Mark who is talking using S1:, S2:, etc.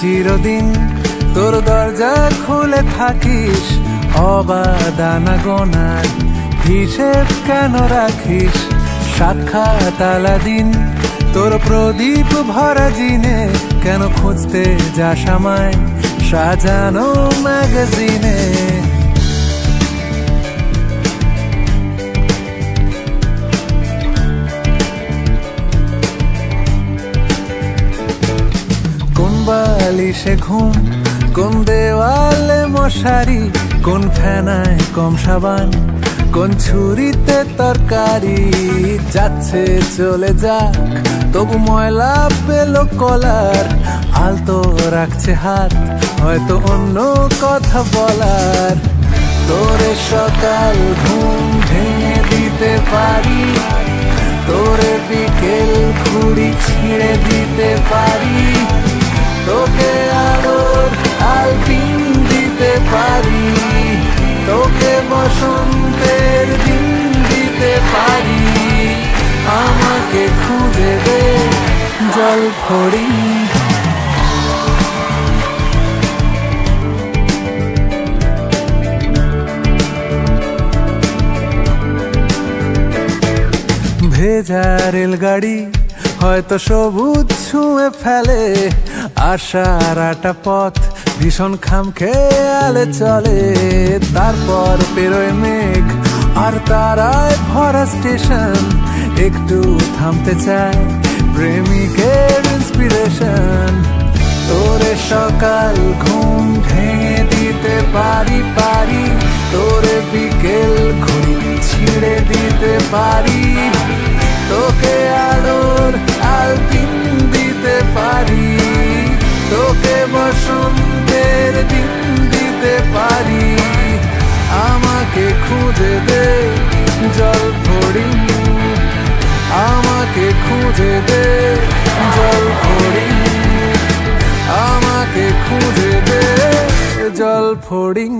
S1: চিরদিন তোর দরজা খুলে থাকিস অবাদানা গোনার হিসেব কেন রাখিস? সাক্ষাৎ দিন তোর প্রদীপ ভরা জিনে, কেন খুঁজতে যাস আমায়? সাজানো ম্যাগাজিনে। বালিশে ঘুম? কোন দেওয়ালে মশারি? কোন ফেনায় কম সাবান? কোন ছুরিতে তরকারি? যাচ্ছে, চলে যাক। তবু ময়লা পেল কলার। আলতো রাখছে হাত, হয়তো অন্য কথা বলার। তোরে সকাল ঘুম ভেঙে দিতে পারি। তোরে বিকেল খুঁড়ি ছিঁড়ে দিতে পারি। তোকে জল ফড়ি ভেজা রেলগাড়ি হয়তো সবুজ ছুঁয়ে ফেলে। আশার আটা পথ ভীষণ খাম খেয়ালে চলে। তারপর পেরোয় মেঘ আর তারায় ভরা স্টেশন। একটু থামতে চায় প্রেমিকের ইন্সপিরেশন তোরে সকাল ঘুম ভেঙে দিতে পারি পারি। তোরে বিকেল ঘুম ছিঁড়ে দিতে পারি। তোকে আলোর আলপিন দিতে পারি। তোকে বসন্তের খুঁজে দে জল ফড়িং। আমাকে খুঁজে দে জল ফড়িং।